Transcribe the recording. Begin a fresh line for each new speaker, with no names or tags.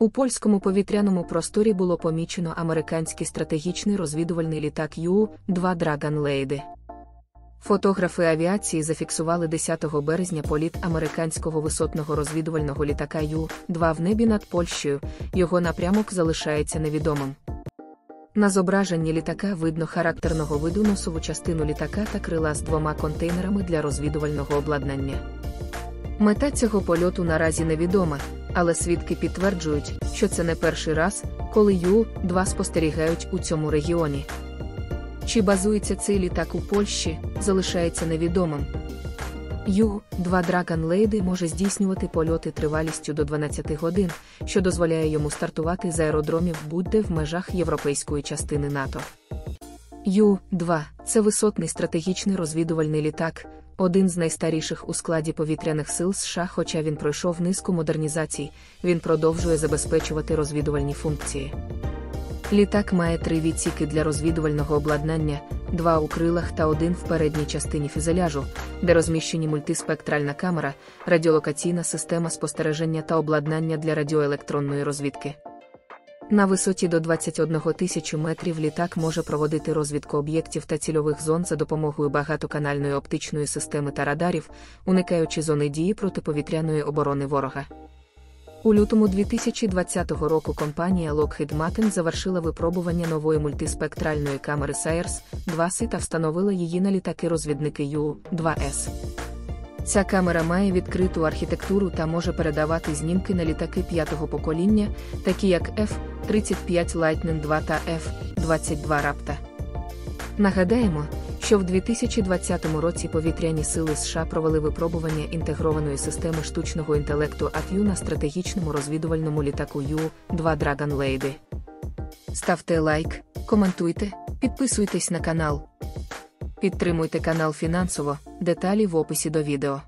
У польському повітряному просторі було помічено американський стратегічний розвідувальний літак U-2 Dragon Lady. Фотографи авіації зафіксували 10 березня політ американського висотного розвідувального літака U-2 в небі над Польщею, його напрямок залишається невідомим. На зображенні літака видно характерного виду носову частину літака та крила з двома контейнерами для розвідувального обладнання. Мета цього польоту наразі невідома, але свідки підтверджують, що це не перший раз, коли U-2 спостерігають у цьому регіоні. Чи базується цей літак у Польщі, залишається невідомим. U-2 Dragon Lady може здійснювати польоти тривалістю до 12 годин, що дозволяє йому стартувати з аеродромів будь-де в межах європейської частини НАТО. U-2 це висотний стратегічний розвідувальний літак, один з найстаріших у складі повітряних сил США, хоча він пройшов низку модернізацій, він продовжує забезпечувати розвідувальні функції. Літак має три відсіки для розвідувального обладнання, два у крилах та один в передній частині фюзеляжу, де розміщені мультиспектральна камера, радіолокаційна система спостереження та обладнання для радіоелектронної розвідки. На висоті до 21 тисячі метрів літак може проводити розвідку об'єктів та цільових зон за допомогою багатоканальної оптичної системи та радарів, уникаючи зони дії протиповітряної оборони ворога. У лютому 2020 року компанія Lockheed Martin завершила випробування нової мультиспектральної камери Sayers 2 та встановила її на літаки-розвідники U-2S. Ця камера має відкриту архітектуру та може передавати знімки на літаки п'ятого покоління, такі як F-35 Lightning 2 та F-22 Raptor. Нагадаємо, що в 2020 році повітряні сили США провели випробування інтегрованої системи штучного інтелекту АТЮ на стратегічному розвідувальному літаку Ю-2 Dragon Lady. Ставте лайк, коментуйте, підписуйтесь на канал. Підтримуйте канал фінансово, деталі в описі до відео.